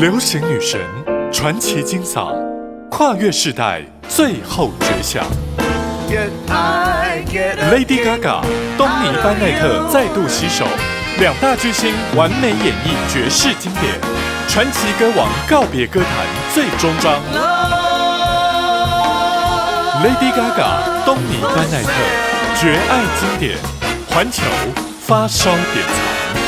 流行女神，传奇金嗓，跨越世代，最后绝响。Lady Gaga、东尼班奈特再度携手，两大巨星完美演绎绝世经典，传奇歌王告别歌坛最终章。Lady Gaga、东尼班奈特，绝爱经典，环球发烧典藏。